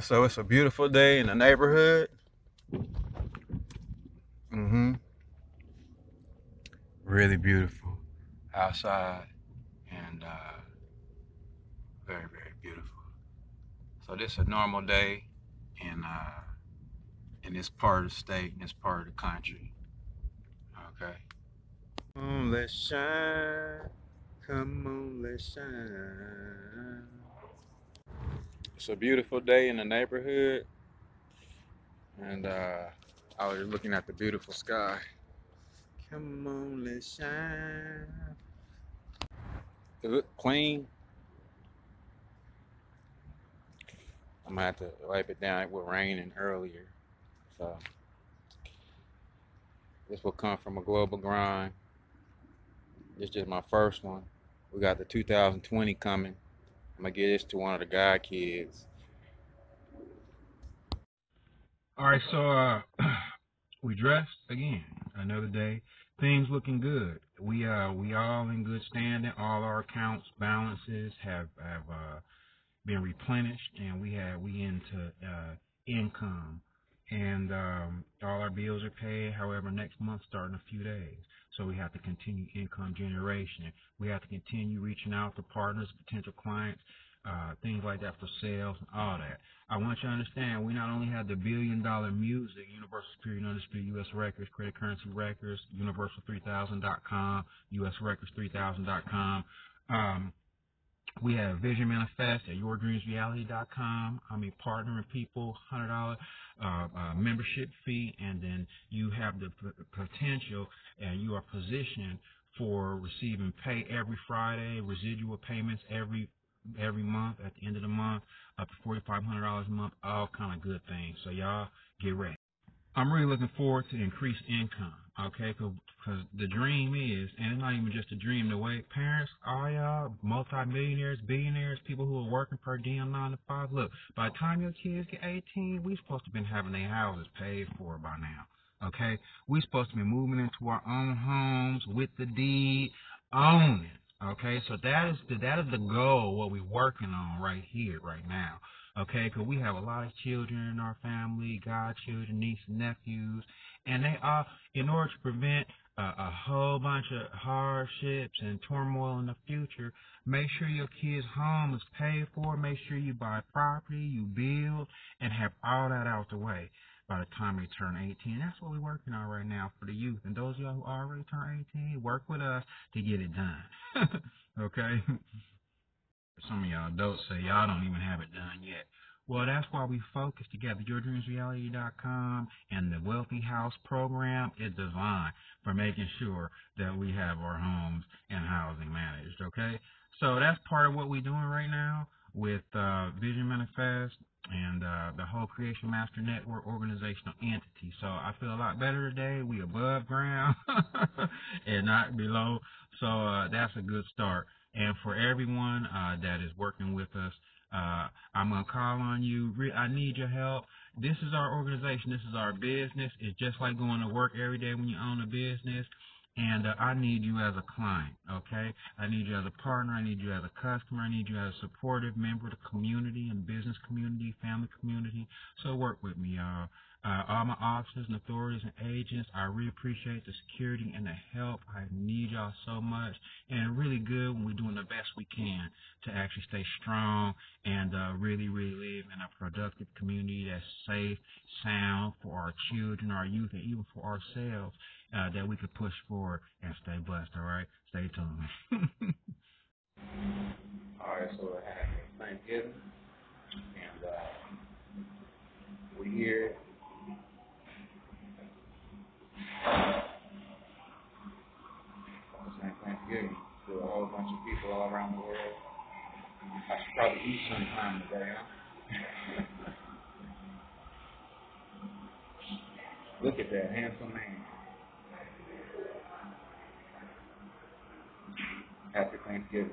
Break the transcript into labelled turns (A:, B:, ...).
A: So it's a beautiful day in the neighborhood. Mm-hmm. Really beautiful outside and uh, very, very beautiful. So this is a normal day in uh, in this part of the state, in this part of the country. Okay. Come on, let's shine. Come on, let's shine. It's a beautiful day in the neighborhood, and uh, I was looking at the beautiful sky. Come on, let's shine. It look clean. I'm gonna have to wipe it down. It was raining earlier, so this will come from a global grind. This is just my first one. We got the 2020 coming. I'm gonna give this to one of the guy kids.
B: All right, so uh, we dressed again. Another day. Things looking good. We uh we all in good standing. All our accounts balances have have uh, been replenished, and we have we into uh, income, and um, all our bills are paid. However, next month starting a few days. So we have to continue income generation. We have to continue reaching out to partners, potential clients, uh, things like that for sales and all that. I want you to understand we not only have the billion dollar music, Universal and Undisputed US Records, Credit Currency Records, Universal3000.com, US Records3000.com. Um, we have Vision Manifest at YourDreamsReality.com. I mean, partnering people, hundred dollar uh, uh, membership fee, and then you have the p- potential, and you are positioned for receiving pay every Friday, residual payments every every month at the end of the month, up to forty five hundred dollars a month, all kind of good things. So y'all get ready. I'm really looking forward to increased income, okay? Because the dream is, and it's not even just a dream, the way parents, all y'all, multimillionaires, billionaires, people who are working per diem, 9 to 5, look, by the time your kids get 18, we supposed to be having their houses paid for by now, okay? we supposed to be moving into our own homes with the deed, owning, okay? So that is the, that is the goal, what we're working on right here, right now okay? Because we have a lot of children in our family, godchildren, nieces, nephews, and they are, in order to prevent a, a whole bunch of hardships and turmoil in the future, make sure your kid's home is paid for, make sure you buy property, you build, and have all that out the way by the time they turn 18. That's what we're working on right now for the youth. And those of y'all who already turned 18, work with us to get it done. okay? Some of y'all adults say y'all don't even have it done yet. Well, that's why we focus together. YourDreamsReality.com and the Wealthy House program is designed for making sure that we have our homes and housing managed. Okay, so that's part of what we're doing right now with uh, Vision Manifest and uh, the whole Creation Master Network organizational entity. So I feel a lot better today. We above ground and not below. So uh, that's a good start. And for everyone uh, that is working with us, uh, I'm gonna call on you. I need your help. This is our organization. This is our business. It's just like going to work every day when you own a business. And uh, I need you as a client, okay? I need you as a partner. I need you as a customer. I need you as a supportive member of the community and business community, family community. So work with me, y'all. Uh, all my officers and authorities and agents, I really appreciate the security and the help. I need y'all so much. And really good when we're doing the best we can to actually stay strong and uh, really, really live in a productive community that's safe, sound for our children, our youth, and even for ourselves uh, that we could push forward and stay blessed, all right? Stay tuned.
A: all right, so happy Thanksgiving. And uh, we here Thanksgiving to a whole bunch of people all around the world. I should probably eat sometime today, huh? Look at that handsome man. Happy Thanksgiving.